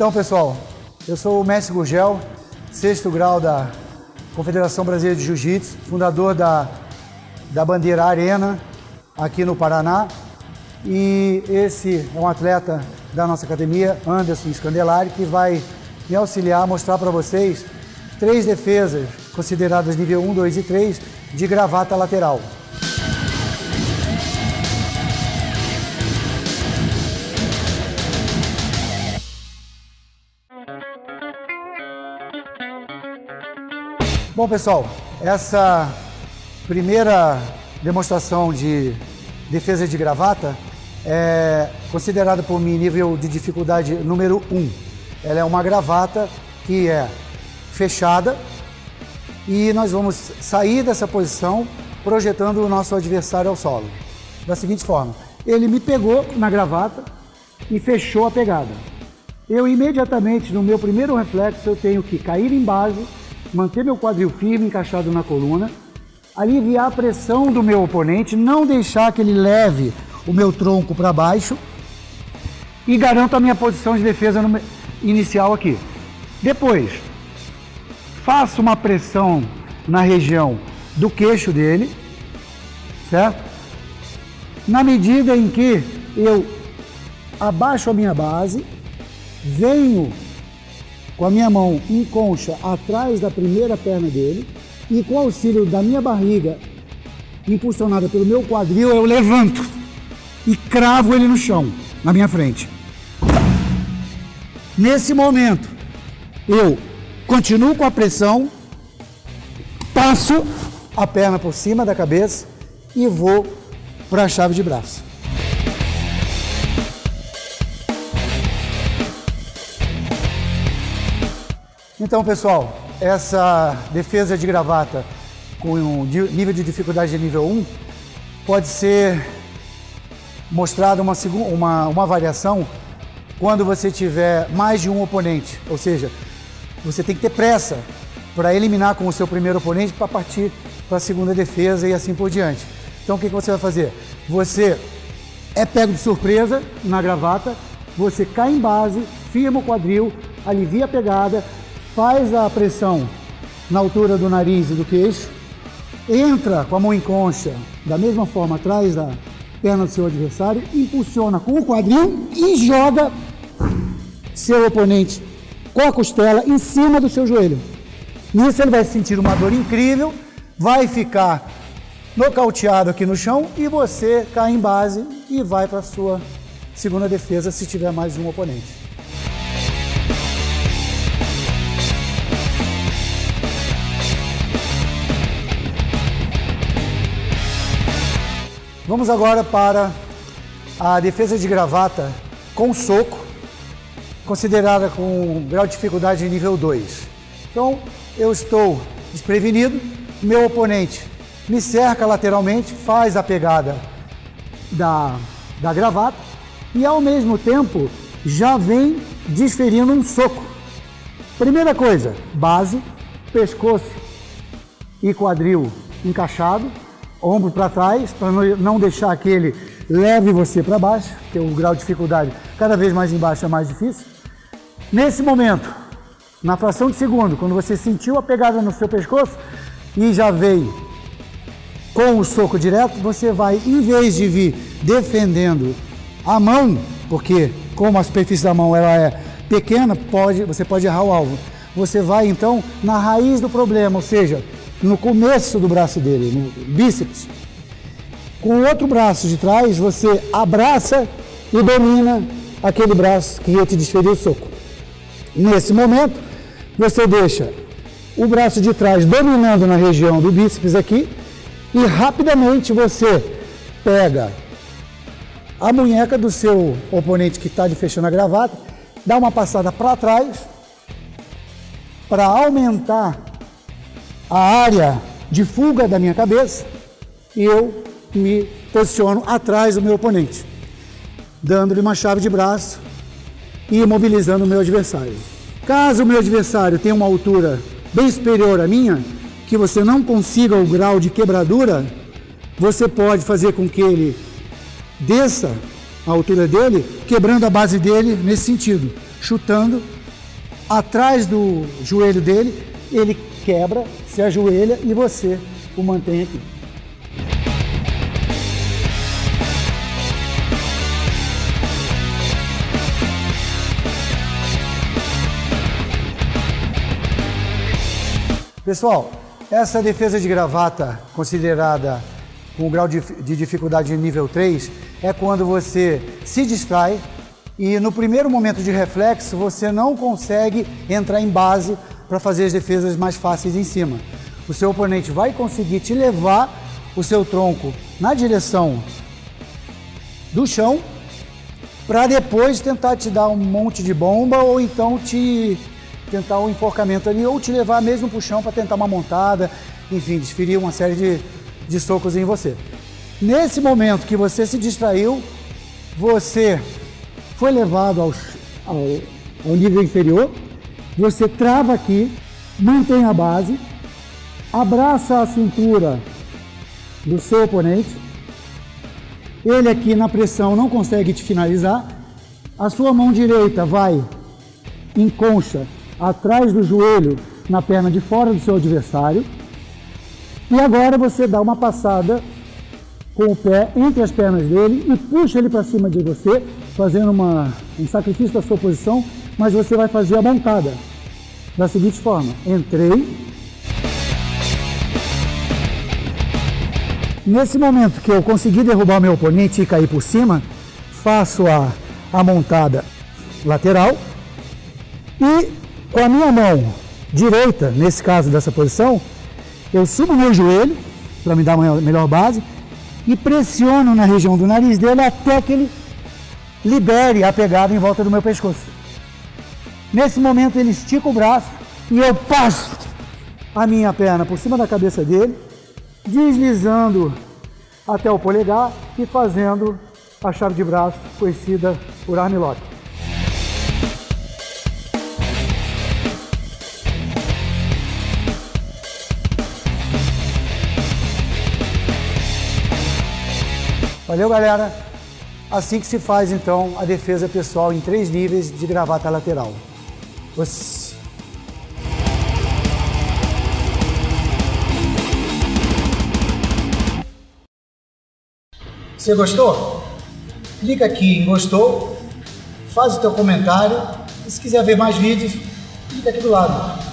Então, pessoal, eu sou o Mestre Gurgel, sexto grau da Confederação Brasileira de Jiu-Jitsu, fundador da, da Bandeira Arena, aqui no Paraná. E esse é um atleta da nossa academia, Anderson Scandelari, que vai me auxiliar a mostrar para vocês três defesas consideradas nível 1, 2 e 3 de gravata lateral. Bom, pessoal, essa primeira demonstração de defesa de gravata é considerada por mim nível de dificuldade número 1. Ela é uma gravata que é fechada e nós vamos sair dessa posição projetando o nosso adversário ao solo. Da seguinte forma, ele me pegou na gravata e fechou a pegada. Eu imediatamente, no meu primeiro reflexo, eu tenho que cair em base manter meu quadril firme, encaixado na coluna, aliviar a pressão do meu oponente, não deixar que ele leve o meu tronco para baixo e garanto a minha posição de defesa inicial aqui. Depois, faço uma pressão na região do queixo dele, certo? Na medida em que eu abaixo a minha base, venho com a minha mão em concha atrás da primeira perna dele e com o auxílio da minha barriga impulsionada pelo meu quadril, eu levanto e cravo ele no chão, na minha frente. Nesse momento, eu continuo com a pressão, passo a perna por cima da cabeça e vou para a chave de braço. Então, pessoal, essa defesa de gravata com um nível de dificuldade de nível 1 pode ser mostrada uma, uma, uma variação quando você tiver mais de um oponente. Ou seja, você tem que ter pressa para eliminar com o seu primeiro oponente para partir para a segunda defesa e assim por diante. Então o que, que você vai fazer? Você é pego de surpresa na gravata, você cai em base, firma o quadril, alivia a pegada, faz a pressão na altura do nariz e do queixo, entra com a mão em concha, da mesma forma atrás da perna do seu adversário, impulsiona com o quadril e joga seu oponente com a costela em cima do seu joelho. Nisso ele vai sentir uma dor incrível, vai ficar nocauteado aqui no chão e você cai em base e vai para a sua segunda defesa se tiver mais de um oponente. Vamos agora para a defesa de gravata com soco, considerada com grau de dificuldade nível 2. Então, eu estou desprevenido, meu oponente me cerca lateralmente, faz a pegada da, da gravata e, ao mesmo tempo, já vem desferindo um soco. Primeira coisa, base, pescoço e quadril encaixado ombro para trás, para não deixar que ele leve você para baixo, que o grau de dificuldade cada vez mais embaixo é mais difícil. Nesse momento, na fração de segundo, quando você sentiu a pegada no seu pescoço e já veio com o soco direto, você vai, em vez de vir defendendo a mão, porque como a superfície da mão ela é pequena, pode, você pode errar o alvo. Você vai então na raiz do problema, ou seja, no começo do braço dele, no bíceps. Com o outro braço de trás, você abraça e domina aquele braço que ia te desferir o soco. Nesse momento, você deixa o braço de trás dominando na região do bíceps aqui e rapidamente você pega a munheca do seu oponente que está de fechando a gravata, dá uma passada para trás para aumentar a área de fuga da minha cabeça e eu me posiciono atrás do meu oponente, dando-lhe uma chave de braço e imobilizando o meu adversário. Caso o meu adversário tenha uma altura bem superior à minha, que você não consiga o grau de quebradura, você pode fazer com que ele desça a altura dele, quebrando a base dele nesse sentido. chutando atrás do joelho dele, ele quebra, se ajoelha e você o mantém aqui. Pessoal, essa defesa de gravata considerada com grau de, de dificuldade de nível 3 é quando você se distrai e no primeiro momento de reflexo você não consegue entrar em base para fazer as defesas mais fáceis em cima. O seu oponente vai conseguir te levar o seu tronco na direção do chão para depois tentar te dar um monte de bomba ou então te tentar um enforcamento ali, ou te levar mesmo para o chão para tentar uma montada, enfim, desferir uma série de, de socos em você. Nesse momento que você se distraiu, você foi levado ao, ao, ao nível inferior, você trava aqui, mantém a base, abraça a cintura do seu oponente, ele aqui na pressão não consegue te finalizar, a sua mão direita vai em concha atrás do joelho na perna de fora do seu adversário. E agora você dá uma passada com o pé entre as pernas dele e puxa ele para cima de você, fazendo uma, um sacrifício da sua posição, mas você vai fazer a montada da seguinte forma: entrei. Nesse momento que eu consegui derrubar meu oponente e cair por cima, faço a, a montada lateral e com a minha mão direita, nesse caso dessa posição, eu subo meu joelho para me dar uma melhor base e pressiono na região do nariz dele até que ele libere a pegada em volta do meu pescoço. Nesse momento ele estica o braço e eu passo a minha perna por cima da cabeça dele, deslizando até o polegar e fazendo a chave de braço conhecida por armlock. Valeu, galera? Assim que se faz, então, a defesa pessoal em três níveis de gravata lateral. Você gostou? Clica aqui em gostou, faz o teu comentário e se quiser ver mais vídeos, clica aqui do lado.